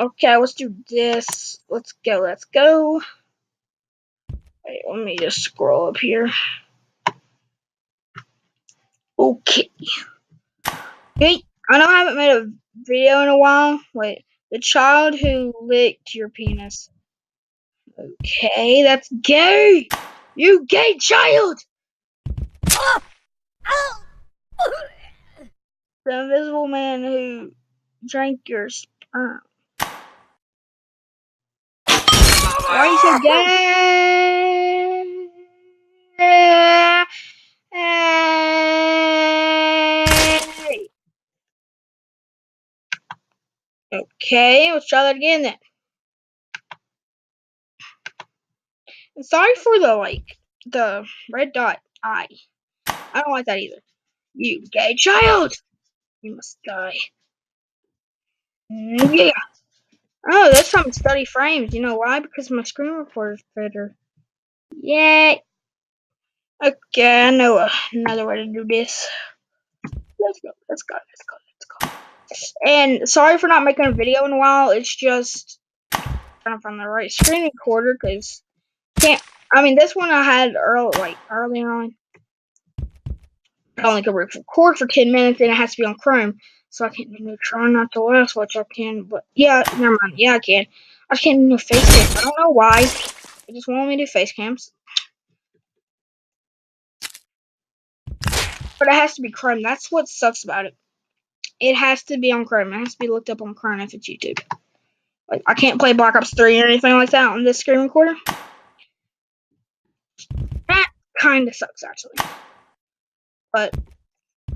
Okay, let's do this. Let's go. Let's go. Wait, let me just scroll up here. Okay. Hey, I know I haven't made a video in a while. Wait, the child who licked your penis. Okay, that's gay. You gay child. The invisible man who drank your sperm. You gay? Okay, let's try that again then. And sorry for the like the red dot eye. I don't like that either. You gay child! You must die. Mm, yeah. Oh, that's from study frames. You know why? Because my screen recorder's better. Yay. Okay, I know another way to do this. Let's go, let's go, let's go, let's go. And sorry for not making a video in a while. It's just trying to find the right screen recorder because can't. I mean, this one I had early, like earlier on. I only could record for 10 minutes and it has to be on Chrome. So I can't even try not to laugh, which I can, but yeah, never mind. Yeah, I can. I can't do face cams. I don't know why. They just want me to do face cams. But it has to be Chrome. That's what sucks about it. It has to be on Chrome. It has to be looked up on Chrome if it's YouTube. Like, I can't play Black Ops 3 or anything like that on this screen recorder. That kind of sucks, actually. But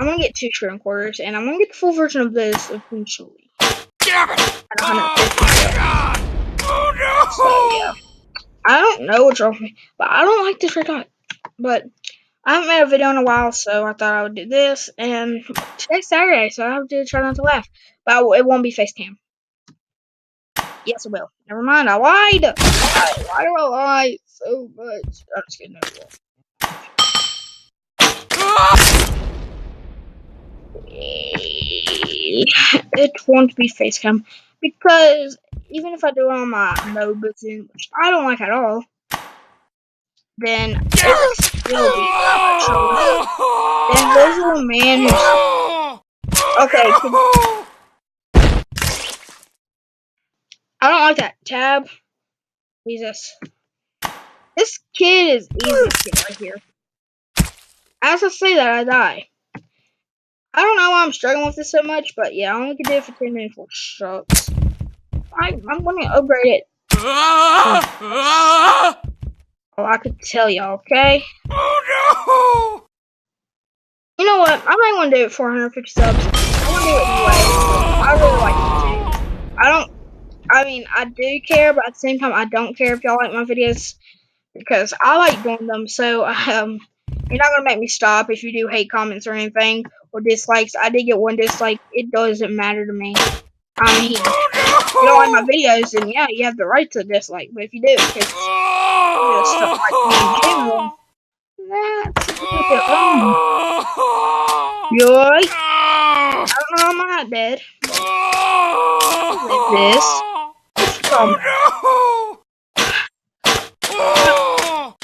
I'm gonna get two screen recorders, and I'm gonna get the full version of this eventually. Damn it! Oh, my God! Oh no! So, yeah. I don't know what's wrong with me, but I don't like this red dot. But I haven't made a video in a while, so I thought I would do this. And today's Saturday, so I have to try not to laugh. But it won't be facecam. Yes, it will. Never mind, I lied. Why, why do I lie so much? I'm just kidding. it won't be facecam because even if I do it on my no button, which I don't like at all, then it still be Then there's a man who's okay. I don't like that tab. Jesus, this kid is easy right here. As I say that, I die. I don't know why I'm struggling with this so much, but yeah, I only can do it for 10 minutes, which sucks. I, I'm gonna upgrade it. Oh, I could tell y'all, okay? Oh no! You know what? I might not gonna do it 450 subs. I wanna do it anyway. I really like it too. I don't, I mean, I do care, but at the same time, I don't care if y'all like my videos because I like doing them. So, um, you're not gonna make me stop if you do hate comments or anything or dislikes. I did get one dislike. It doesn't matter to me. I mean, if you don't like my videos, then yeah, you have the right to dislike. But if you do, because you just don't like me in general, that's a little bit wrong. You alright? I don't know, I'm not dead. With this. Um,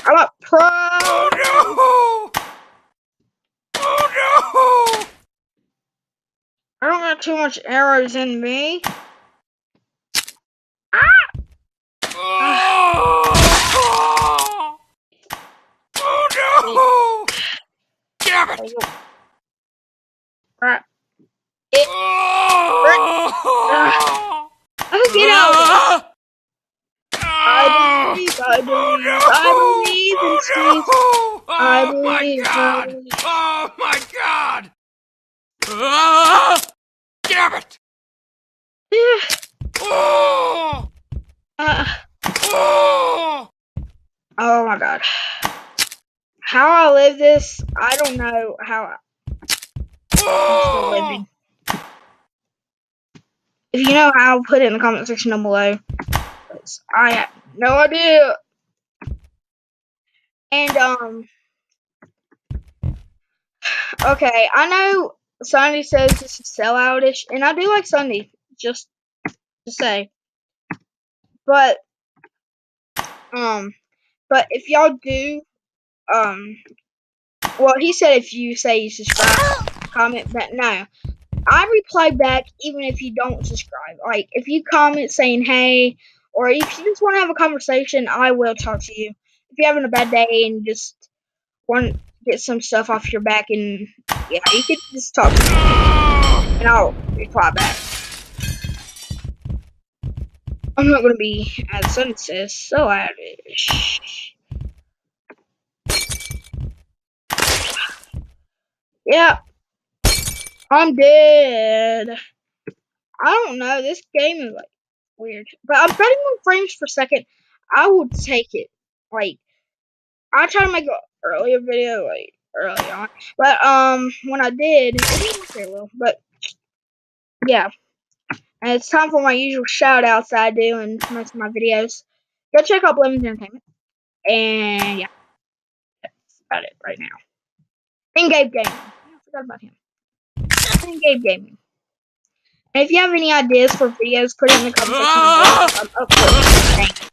I'm a pro. I don't got too much arrows in me. Ah! Oh, oh no! Damn it! Right. It. Oh, Oh, get out! I believe, I believe, I believe in. Oh, I oh my believe, I god! believe. Oh my god! Ah, damn it! Yeah. Oh, Uh, oh, oh my god. How I live this, I don't know how I- I'm still oh. living. If you know how, put it in the comment section down below. I have no idea. And, um, okay, I know Sunday says this is selloutish, and I do like Sunday. just to say. But um, but if y'all do, um, well, he said if you say you subscribe, comment, but no, I reply back even if you don't subscribe. Like if you comment saying hey, or if you just want to have a conversation, I will talk to you. If you're having a bad day and just want get some stuff off your back, and yeah, you can just talk to me, and I'll reply back. I'm not gonna be, as Sun says, so lavish. Yeah, I'm dead. I don't know. This game is like weird, but I'm betting on frames per second. I would take it. Like, I try to make an earlier video, like early on, but um, when I did, it didn't work very well. But yeah, and it's time for my usual shout outs that I do in most of my videos. Go check out Lemons Entertainment, and yeah, that's about it right now. And Gabe Gaming. I forgot about him. And Gabe Gaming. And if you have any ideas for videos, put it in the comment section. I'm up for it.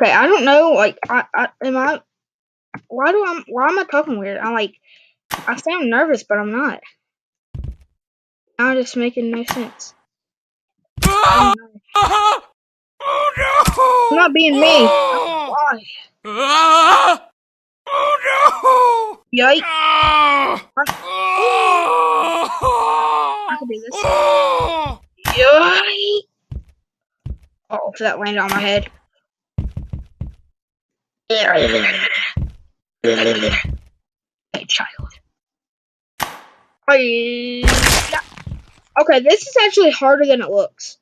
Okay, I don't know. Like, I, I am I. Why do I? Why am I talking weird? I'm like, I sound nervous, but I'm not. I'm just making no sense. I'm not, Oh I'm not being me. Why? no! Oh no! Yikes! Ah! I can do this. Oh! Yikes! Oh, that landed on my head. Hey, child. Okay, this is actually harder than it looks.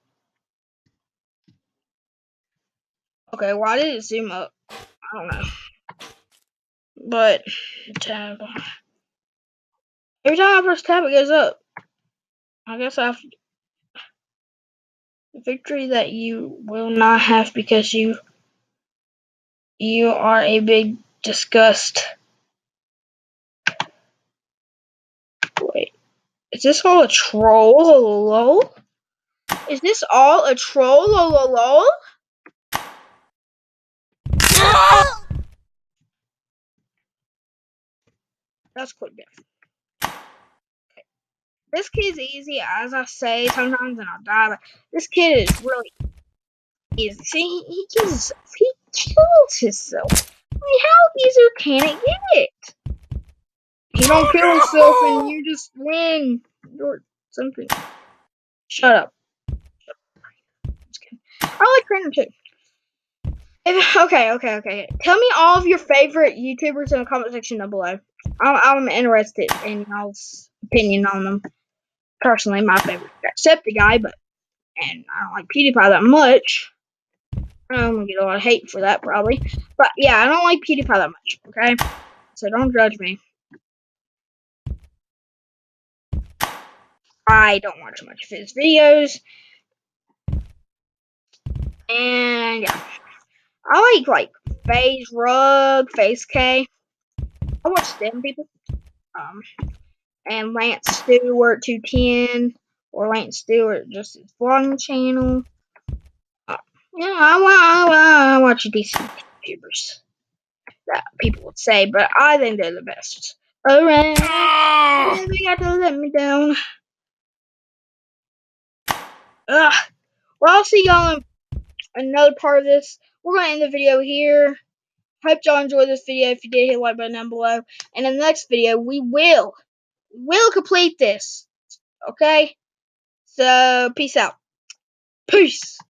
Okay, why did it zoom up? I don't know. But tab. Every time I press tab, it goes up. I guess I have victory that you will not have because you you are a big disgust. Wait, is this all a troll? Is this all a troll? Lol? That's quick death. Okay. This kid's easy, as I say sometimes, and I'll die. But this kid is really easy. See, he, he. He kills himself. Mean, how easier can it get? He don't kill himself, and you just win or something. Shut up. I like Random too. If, okay, okay, okay. Tell me all of your favorite YouTubers in the comment section down below. I'm, I'm interested in y'all's opinion on them. Personally, my favorite Except the guy, but and I don't like PewDiePie that much. I'm gonna get a lot of hate for that probably, but yeah, I don't like PewDiePie that much. Okay, so don't judge me. I don't watch much of his videos, and yeah. I like like FaZe Rug, FaZe Kay. I watch them people. Um, and Lance Stewart 210 or Lance Stewart just his vlogging channel. Yeah, I, I, I watch decent YouTubers that people would say, but I think they're the best. Alright, Ah! they got to let me down. Ugh. Well, I'll see y'all in another part of this. We're going to end the video here. Hope y'all enjoyed this video. If you did, hit like button down below. And in the next video, we will, will complete this. Okay? So, peace out. Peace.